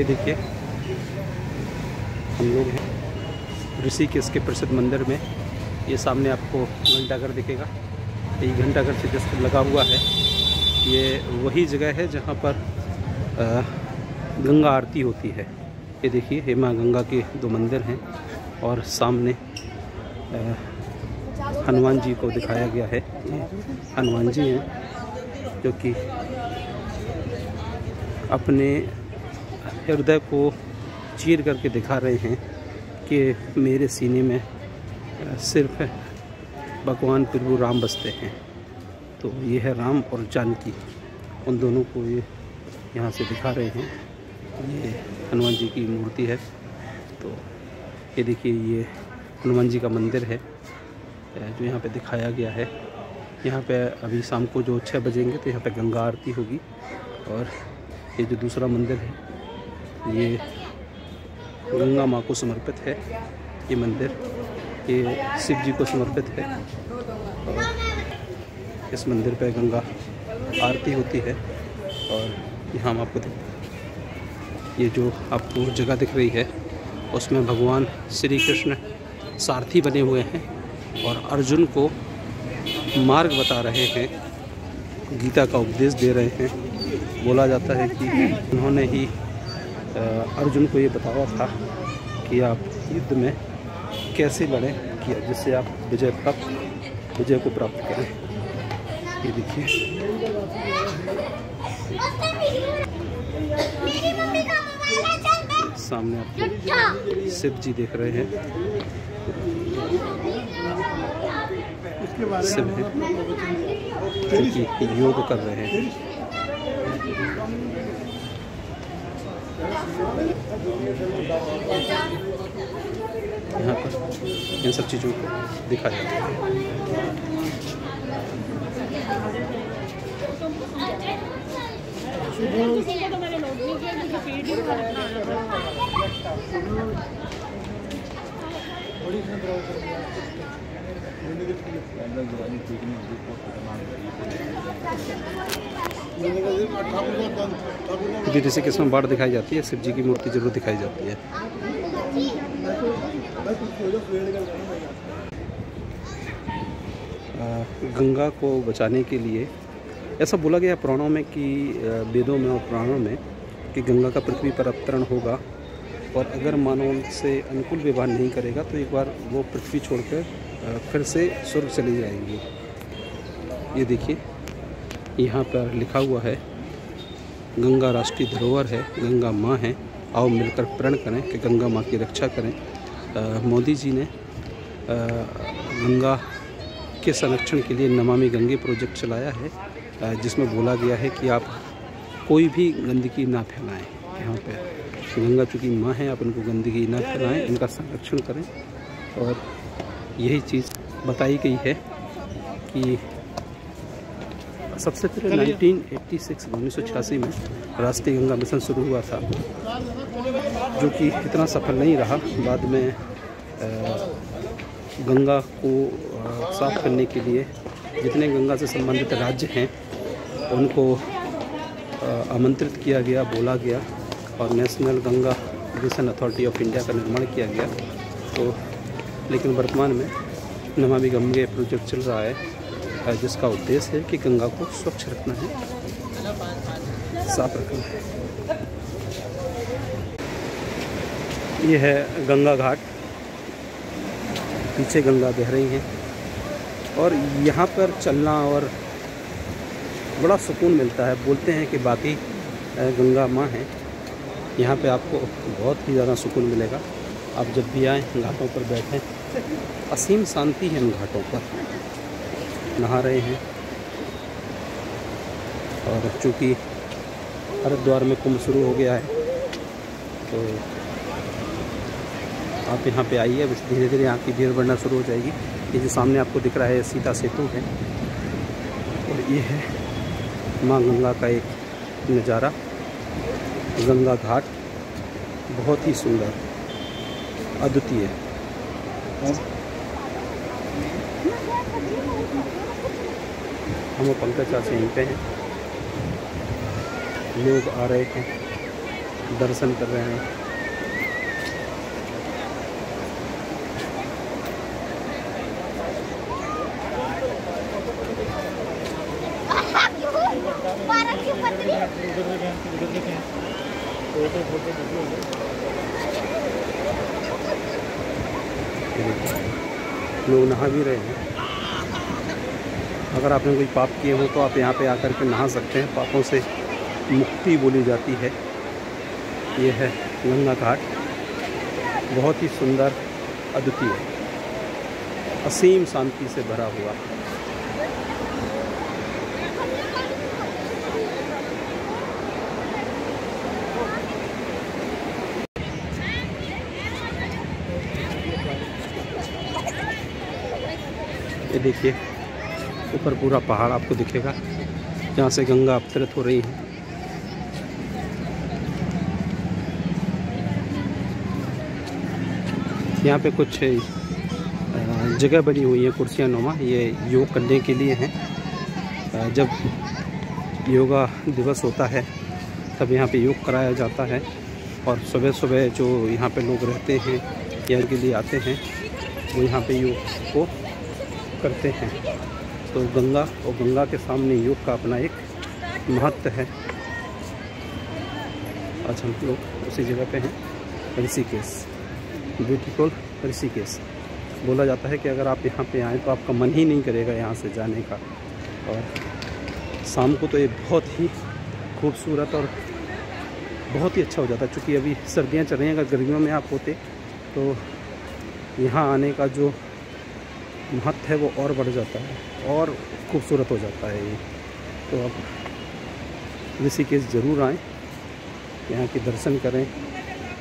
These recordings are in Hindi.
ये देखिए। हम लोग हैं ऋषिकेश के प्रसिद्ध मंदिर में। ये सामने आपको घंटाघर दिखेगा। ये घंटाघर से जस्ट लगा हुआ है। ये वही जगह है जहाँ पर गंगा आरती होती है। ये देखिए, ये माँ गंगा के दो मंदिर हैं और सामने हनुमान जी को दिखाया गया है। हनुमान जी हैं जो कि अपने हृदय को चीर करके दिखा रहे हैं कि मेरे सीने में सिर्फ़ भगवान प्रभु राम बसते हैं। तो ये है राम और जानकी। उन दोनों को ये यहाँ से दिखा रहे हैं। ये हनुमान जी की मूर्ति है। तो ये देखिए, ये हनुमान जी का मंदिर है जो यहाँ पे दिखाया गया है। यहाँ पे अभी शाम को जो छः बजेंगे तो यहाँ पे गंगा आरती होगी। और ये जो दूसरा मंदिर है ये गंगा माँ को समर्पित है, ये मंदिर, ये शिव जी को समर्पित है। और इस मंदिर पे गंगा आरती होती है और यहाँ हम आपको ये जो आपको जगह दिख रही है, उसमें भगवान श्री कृष्ण सारथी बने हुए हैं और अर्जुन को मार्ग बता रहे हैं, गीता का उपदेश दे रहे हैं। बोला जाता है कि उन्होंने ही अर्जुन को ये बताया था कि आप युद्ध में कैसे लड़ें कि जिससे आप विजय प्राप्त विजय को प्राप्त करें। ये देखिए। सामने आपको शिव जी देख रहे हैं। शिव है। योग कर रहे हैं। यहाँ पर इन सब चीज़ों को दिखाया जाता है ही। क्योंकि जैसे कि इसमें बाढ़ दिखाई जाती है, शिव जी की मूर्ति ज़रूर दिखाई जाती है। गंगा को बचाने के लिए ऐसा बोला गया पुराणों में कि वेदों में और पुराणों में कि गंगा का पृथ्वी पर अवतरण होगा और अगर मानव से अनुकूल व्यवहार नहीं करेगा तो एक बार वो पृथ्वी छोड़कर फिर से स्वर्ग चली जाएँगी। ये देखिए। यहाँ पर लिखा हुआ है गंगा राष्ट्रीय धरोहर है गंगा माँ है आओ मिलकर प्रण करें कि गंगा माँ की रक्षा करें। मोदी जी ने अ, गंगा के संरक्षण के लिए नमामि गंगे प्रोजेक्ट चलाया है जिसमें बोला गया है कि आप कोई भी गंदगी ना फैलाएँ यहाँ पर गंगा चूँकि माँ है आप इनको गंदगी ना फैलाएँ इनका संरक्षण करें। और यही चीज़ बताई गई है कि सबसे पहले 1986 1986 में राष्ट्रीय गंगा मिशन शुरू हुआ था जो कि इतना सफल नहीं रहा। बाद में गंगा को साफ़ करने के लिए जितने गंगा से संबंधित राज्य हैं उनको आमंत्रित किया गया बोला गया और national Ganga mission authority of India का निर्माण किया गया। तो लेकिन वर्तमान में नमामि गंगे प्रोजेक्ट चल रहा है। जिसका उद्देश्य है कि गंगा को स्वच्छ रखना है। साफ़ रखना है। ये है गंगा घाट। पीछे गंगा बह रही हैं। और यहाँ पर चलना और बड़ा सुकून मिलता है। बोलते हैं कि बाकी गंगा माँ है। यहाँ पे आपको बहुत ही ज़्यादा सुकून मिलेगा। आप जब भी आएँ, घाटों पर बैठें। असीम शांति है इन घाटों पर। नहा रहे हैं। और चूँकि हरिद्वार में कुंभ शुरू हो गया है तो आप यहाँ पे आइए, अब धीरे धीरे यहाँ की भीड़ बढ़ना शुरू हो जाएगी। ये जो सामने आपको दिख रहा है सीता सेतु है। और ये है माँ गंगा का एक नज़ारा, गंगा घाट। बहुत ही सुंदर, अद्वितीय। हम वो पंकज चाचा यहीं पे हैं। लोग आ रहे हैं, दर्शन कर रहे हैं। पारक की पत्नी ये देखिए लोग नहा भी रहे हैं। अगर आपने कोई पाप किए हो तो आप यहाँ पे आकर के नहा सकते हैं। पापों से मुक्ति बोली जाती है। ये है गंगा घाट। बहुत ही सुंदर, अद्वितीय, असीम शांति से भरा हुआ। ये देखिए, ऊपर पूरा पहाड़ आपको दिखेगा, जहाँ से गंगा अवतरित हो रही है। यहाँ पे कुछ जगह बनी हुई है, कुर्सियाँ नुमा, ये योग करने के लिए हैं। जब योगा दिवस होता है, तब यहाँ पे योग कराया जाता है और सुबह सुबह जो यहाँ पे लोग रहते हैं या के लिए आते हैं, वो यहाँ पे योग को करते हैं। तो गंगा और गंगा के सामने योग का अपना एक महत्व है। आज हम लोग उसी जगह पे हैं, ऋषिकेश। ब्यूटीफुल ऋषिकेश। बोला जाता है कि अगर आप यहाँ पे आएँ तो आपका मन ही नहीं करेगा यहाँ से जाने का। और शाम को तो ये बहुत ही खूबसूरत और बहुत ही अच्छा हो जाता है चूँकि अभी सर्दियाँ चल रही हैं, अगर गर्मियों में आप होते तो यहाँ आने का जो महत्व है, वो और बढ़ जाता है और खूबसूरत हो जाता है ये। तो आप ऋषिकेश ज़रूर आएँ, यहाँ के दर्शन करें,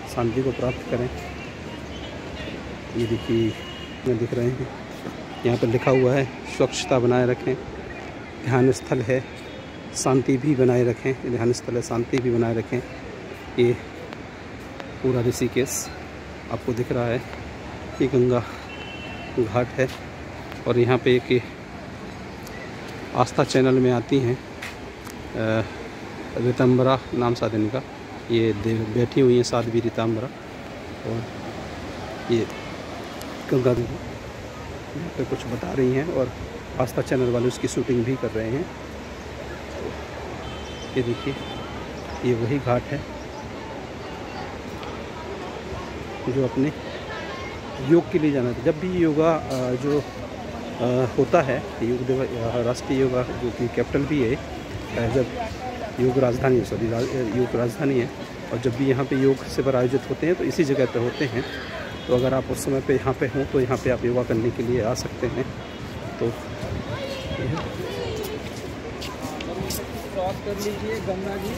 शांति को प्राप्त करें। ये देखिए दिख रहे हैं। यहाँ पर लिखा हुआ है, स्वच्छता बनाए रखें, ध्यान स्थल है, शांति भी बनाए रखें, ध्यान स्थल है, शांति भी बनाए रखें। ये पूरा ऋषिकेश आपको दिख रहा है, ये गंगा घाट है। और यहाँ पे एक आस्था चैनल में आती हैं रितम्बरा नाम साथ इनका। ये बैठी हुई हैं साधवी रितम्बरा और ये गंगा देवी। यहाँ पे कुछ बता रही हैं और आस्था चैनल वाले उसकी शूटिंग भी कर रहे हैं। ये देखिए, ये वही घाट है जो अपने योग के लिए जाना था। जब भी योगा जो होता है योग राष्ट्रीय योगा जो कि कैपिटल भी है जब योग राजधानी सॉरी रा, योग राजधानी है। और जब भी यहाँ पे योग शिविर आयोजित होते हैं तो इसी जगह पे होते हैं। तो अगर आप उस समय पे यहाँ पे हों तो यहाँ पे आप योगा करने के लिए आ सकते हैं। तो कर लीजिए गंगा जी